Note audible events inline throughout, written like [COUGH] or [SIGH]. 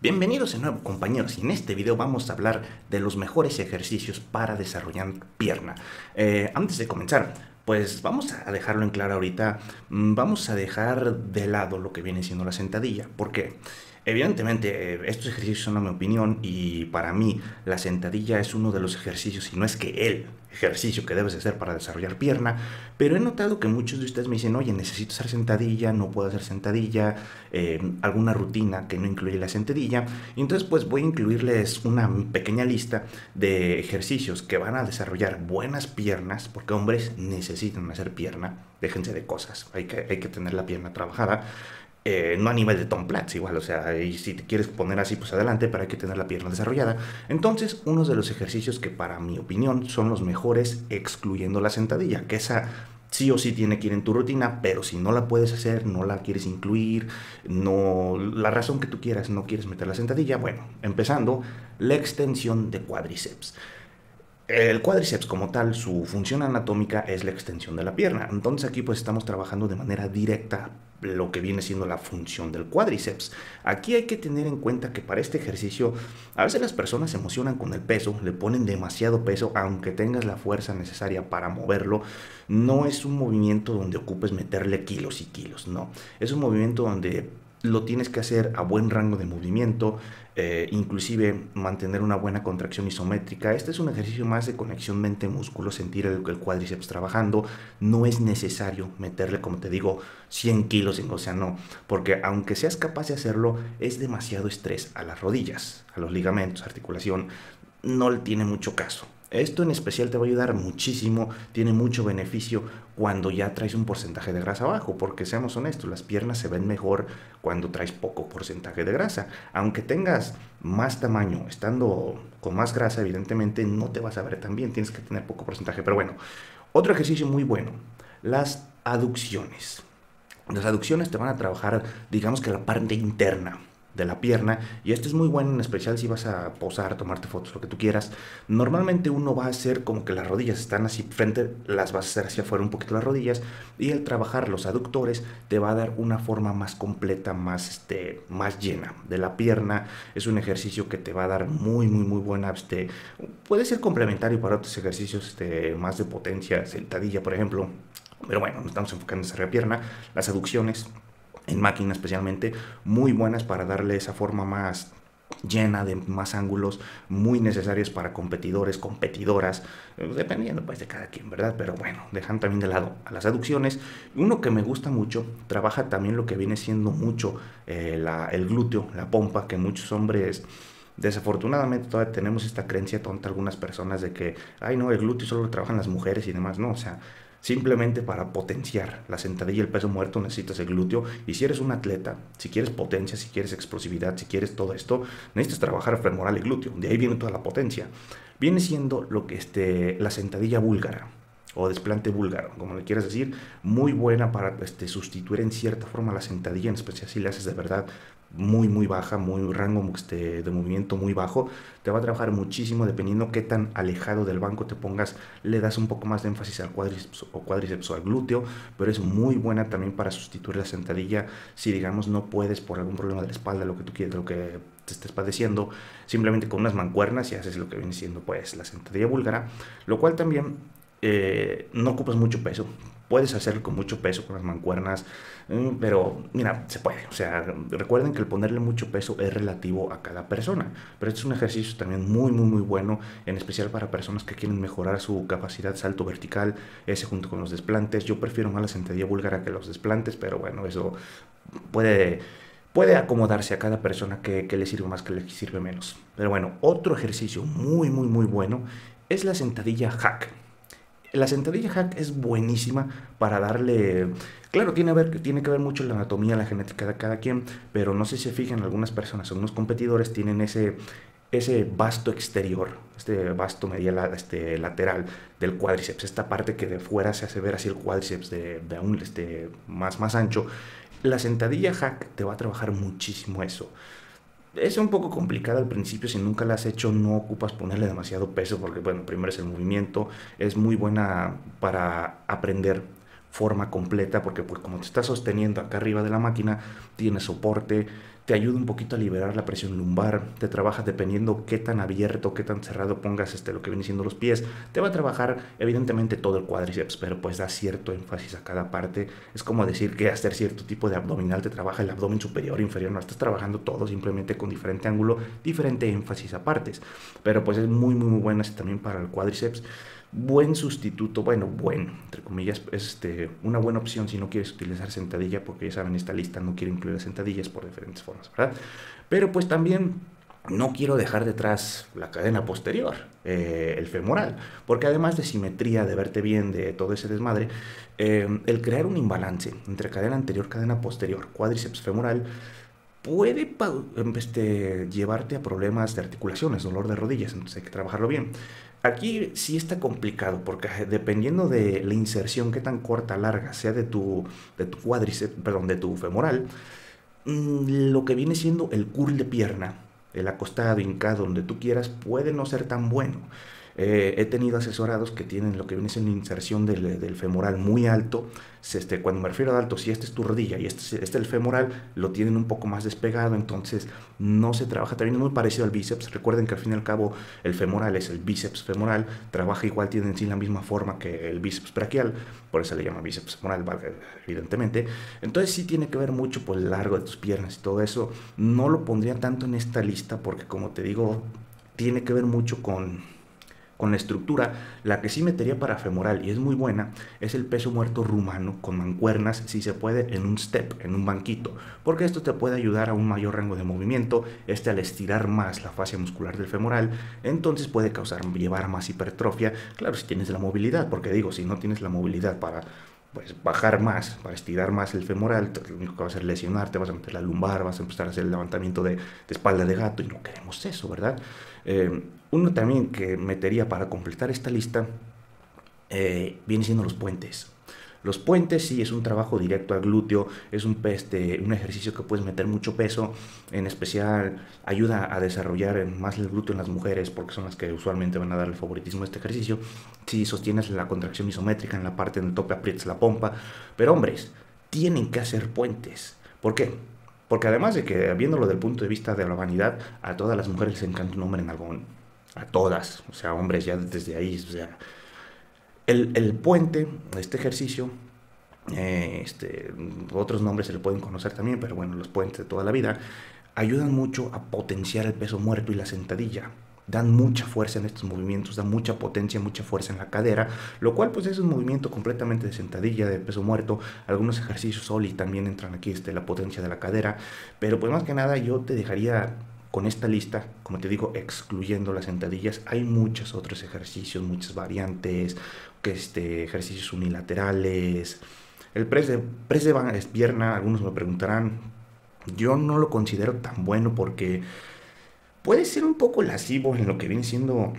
Bienvenidos de nuevo compañeros y en este video vamos a hablar de los mejores ejercicios para desarrollar pierna. Eh, antes de comenzar, pues vamos a dejarlo en claro ahorita, mm, vamos a dejar de lado lo que viene siendo la sentadilla. ¿Por qué? Evidentemente, estos ejercicios son a mi opinión y para mí la sentadilla es uno de los ejercicios, y no es que el ejercicio que debes hacer para desarrollar pierna, pero he notado que muchos de ustedes me dicen, oye, necesito hacer sentadilla, no puedo hacer sentadilla, eh, alguna rutina que no incluye la sentadilla, y entonces pues voy a incluirles una pequeña lista de ejercicios que van a desarrollar buenas piernas, porque hombres necesitan hacer pierna, déjense de cosas, hay que, hay que tener la pierna trabajada, eh, no a nivel de Tom Platz igual, o sea, y si te quieres poner así, pues adelante, pero hay que tener la pierna desarrollada. Entonces, uno de los ejercicios que para mi opinión son los mejores, excluyendo la sentadilla, que esa sí o sí tiene que ir en tu rutina, pero si no la puedes hacer, no la quieres incluir, no la razón que tú quieras, no quieres meter la sentadilla, bueno, empezando, la extensión de cuádriceps. El cuádriceps como tal, su función anatómica es la extensión de la pierna. Entonces aquí pues estamos trabajando de manera directa lo que viene siendo la función del cuádriceps. Aquí hay que tener en cuenta que para este ejercicio a veces las personas se emocionan con el peso, le ponen demasiado peso, aunque tengas la fuerza necesaria para moverlo. No es un movimiento donde ocupes meterle kilos y kilos, no. Es un movimiento donde lo tienes que hacer a buen rango de movimiento, eh, inclusive mantener una buena contracción isométrica. Este es un ejercicio más de conexión mente-músculo, sentir el, el, cuádriceps trabajando. No es necesario meterle, como te digo, 100 kilos, en, o sea, no, porque aunque seas capaz de hacerlo, es demasiado estrés a las rodillas, a los ligamentos, articulación, no le tiene mucho caso. Esto en especial te va a ayudar muchísimo, tiene mucho beneficio cuando ya traes un porcentaje de grasa bajo, porque seamos honestos, las piernas se ven mejor cuando traes poco porcentaje de grasa. Aunque tengas más tamaño, estando con más grasa, evidentemente no te vas a ver tan bien, tienes que tener poco porcentaje. Pero bueno, otro ejercicio muy bueno, las aducciones. Las aducciones te van a trabajar, digamos que la parte interna de la pierna y este es muy bueno en especial si vas a posar, tomarte fotos, lo que tú quieras. Normalmente uno va a hacer como que las rodillas están así frente, las vas a hacer hacia afuera un poquito las rodillas y el trabajar los aductores te va a dar una forma más completa, más, este, más llena de la pierna. Es un ejercicio que te va a dar muy, muy, muy buena, este, puede ser complementario para otros ejercicios este, más de potencia, sentadilla por ejemplo. Pero bueno, nos estamos enfocando en esa pierna, las aducciones en máquina especialmente, muy buenas para darle esa forma más llena de más ángulos muy necesarios para competidores, competidoras, eh, dependiendo pues de cada quien, ¿verdad? Pero bueno, dejan también de lado a las aducciones. Uno que me gusta mucho, trabaja también lo que viene siendo mucho eh, el glúteo, la pompa, que muchos hombres... Desafortunadamente todavía tenemos esta creencia tonta algunas personas de que, ay no, el glúteo solo lo trabajan las mujeres y demás, no, o sea, Simplemente para potenciar la sentadilla y el peso muerto necesitas el glúteo. Y si eres un atleta, si quieres potencia, si quieres explosividad, si quieres todo esto, necesitas trabajar femoral y glúteo. De ahí viene toda la potencia. Viene siendo lo que este, la sentadilla búlgara o desplante búlgaro, como le quieras decir, muy buena para este, sustituir en cierta forma la sentadilla, en especial si le haces de verdad muy muy baja, muy rango este, de movimiento muy bajo, te va a trabajar muchísimo dependiendo qué tan alejado del banco te pongas, le das un poco más de énfasis al cuádriceps o cuádriceps o al glúteo, pero es muy buena también para sustituir la sentadilla si digamos no puedes por algún problema de la espalda, lo que tú quieres, lo que te estés padeciendo, simplemente con unas mancuernas y haces lo que viene siendo pues la sentadilla búlgara, lo cual también eh, no ocupas mucho peso, Puedes hacerlo con mucho peso, con las mancuernas, mm, pero mira, se puede. O sea, recuerden que el ponerle mucho peso es relativo a cada persona. Pero este es un ejercicio también muy, muy, muy bueno, en especial para personas que quieren mejorar su capacidad salto vertical, ese junto con los desplantes. Yo prefiero más la sentadilla búlgara que los desplantes, pero bueno, eso puede puede acomodarse a cada persona que, que, le sirve más, que le sirve menos. Pero bueno, otro ejercicio muy, muy, muy bueno es la sentadilla hack. La sentadilla hack es buenísima para darle... Claro, tiene, que ver mucho la anatomía, la genética de cada quien, pero no sé si se fijan, algunas personas, algunos competidores tienen ese, ese vasto exterior, este vasto medial, este lateral del cuádriceps, esta parte que de fuera se hace ver así el cuádriceps de, de aún este, más, más ancho. La sentadilla hack te va a trabajar muchísimo eso es un poco complicada al principio, si nunca la has hecho no ocupas ponerle demasiado peso porque bueno, primero es el movimiento, es muy buena para aprender forma completa porque pues como te estás sosteniendo acá arriba de la máquina, tiene soporte, te ayuda un poquito a liberar la presión lumbar, te trabaja dependiendo qué tan abierto, qué tan cerrado pongas este, lo que viene siendo los pies, te va a trabajar evidentemente todo el cuádriceps, pero pues da cierto énfasis a cada parte, es como decir que hacer cierto tipo de abdominal te trabaja el abdomen superior, inferior, no estás trabajando todo simplemente con diferente ángulo, diferente énfasis a partes, pero pues es muy muy muy buena también para el cuádriceps buen sustituto, bueno, bueno, entre comillas, es este, una buena opción si no quieres utilizar sentadilla, porque ya saben, esta lista no quiere incluir sentadillas por diferentes formas, ¿verdad? Pero pues también no quiero dejar detrás la cadena posterior, eh, el femoral, porque además de simetría, de verte bien, de todo ese desmadre, eh, el crear un imbalance entre cadena anterior, cadena posterior, cuádriceps femoral, puede este, llevarte a problemas de articulaciones, dolor de rodillas, entonces hay que trabajarlo bien. Aquí sí está complicado porque dependiendo de la inserción, qué tan corta, larga sea de tu, de tu cuádriceps, perdón, de tu femoral, mm, lo que viene siendo el curl de pierna, el acostado, hincado, donde tú quieras, puede no ser tan bueno. Eh, he tenido asesorados que tienen lo que viene siendo inserción del, femoral muy alto. Este, cuando me refiero a alto, si esta es tu rodilla y este, este es el femoral, lo tienen un poco más despegado, entonces no se trabaja también es muy parecido al bíceps. Recuerden que al fin y al cabo el femoral es el bíceps femoral, trabaja igual, tiene en sí la misma forma que el bíceps braquial, por eso le llama bíceps femoral, evidentemente. Entonces sí tiene que ver mucho por el largo de tus piernas y todo eso. No lo pondría tanto en esta lista porque como te digo, tiene que ver mucho con con la estructura, la que sí metería para femoral y es muy buena es el peso muerto rumano con mancuernas, si se puede, en un step, en un banquito, porque esto te puede ayudar a un mayor rango de movimiento, este al estirar más la fascia muscular del femoral, entonces puede causar, llevar más hipertrofia, claro, si tienes la movilidad, porque digo, si no tienes la movilidad para pues bajar más, para estirar más el femoral, lo único que va a hacer es lesionarte, vas a meter la lumbar, vas a empezar a hacer el levantamiento de, espalda de gato y no queremos eso, ¿verdad? Eh, uno también que metería para completar esta lista eh, viene siendo los puentes. Los puentes sí es un trabajo directo al glúteo, es un, este, un ejercicio que puedes meter mucho peso, en especial ayuda a desarrollar más el glúteo en las mujeres porque son las que usualmente van a dar el favoritismo a este ejercicio. Si sostienes la contracción isométrica en la parte del tope aprietas la pompa, pero hombres, tienen que hacer puentes. ¿Por qué? Porque además de que, viéndolo desde el punto de vista de la vanidad, a todas las mujeres les encanta un hombre en algún. A todas. O sea, hombres ya desde ahí. O sea, el, el puente, este ejercicio, eh, este, otros nombres se le pueden conocer también, pero bueno, los puentes de toda la vida, ayudan mucho a potenciar el peso muerto y la sentadilla. Dan mucha fuerza en estos movimientos, dan mucha potencia, mucha fuerza en la cadera, lo cual pues es un movimiento completamente de sentadilla, de peso muerto, algunos ejercicios soli también entran aquí, este, la potencia de la cadera, pero pues más que nada yo te dejaría con esta lista, como te digo, excluyendo las sentadillas, hay muchos otros ejercicios, muchas variantes, que este, ejercicios unilaterales, el press de, press de pierna, algunos me preguntarán, yo no lo considero tan bueno porque puede ser un poco lascivo en lo que viene siendo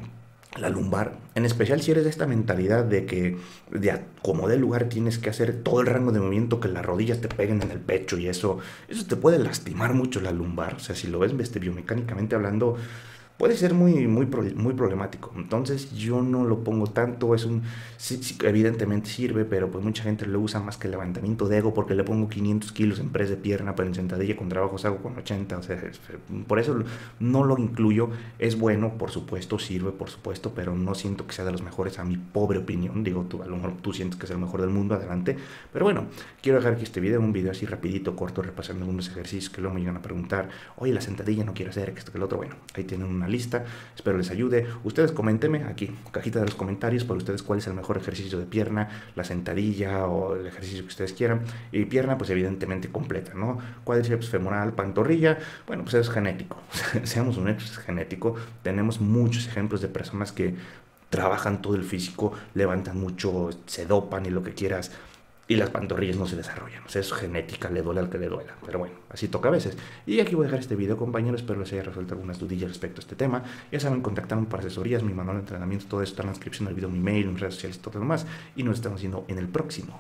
la lumbar, en especial si eres de esta mentalidad de que de como de lugar tienes que hacer todo el rango de movimiento, que las rodillas te peguen en el pecho y eso, eso te puede lastimar mucho la lumbar, o sea, si lo ves este, biomecánicamente hablando, puede ser muy, muy, muy problemático. Entonces yo no lo pongo tanto, es un, evidentemente sirve, pero pues mucha gente lo usa más que el levantamiento de ego porque le pongo 500 kilos en press de pierna, pero en sentadilla con trabajos hago con 80, o sea, por eso no lo incluyo. Es bueno, por supuesto, sirve, por supuesto, pero no siento que sea de los mejores a mi pobre opinión. Digo, tú, a lo mejor tú sientes que es el mejor del mundo, adelante. Pero bueno, quiero dejar aquí este video, un video así rapidito, corto, repasando algunos ejercicios que luego me llegan a preguntar, oye, la sentadilla no quiero hacer, que esto, que el otro. Bueno, ahí tienen una lista. Espero les ayude. Ustedes coméntenme aquí, cajita de los comentarios, para ustedes cuál es el mejor ejercicio de pierna, la sentadilla o el ejercicio que ustedes quieran. Y pierna, pues evidentemente completa, ¿no? Cuádriceps, femoral, pantorrilla, bueno, pues es genético. [LAUGHS] Seamos honestos, es genético. Tenemos muchos ejemplos de personas que trabajan todo el físico, levantan mucho, se dopan y lo que quieras y las pantorrillas no se desarrollan. O sea, es genética, le duele al que le duela. Pero bueno, así toca a veces. Y aquí voy a dejar este video, compañeros. Espero les haya resuelto algunas dudillas respecto a este tema. Ya saben, contactarme para asesorías, mi manual de entrenamiento, todo esto está en la descripción del video, mi mail, mis redes sociales, todo lo demás. Y nos estamos viendo en el próximo.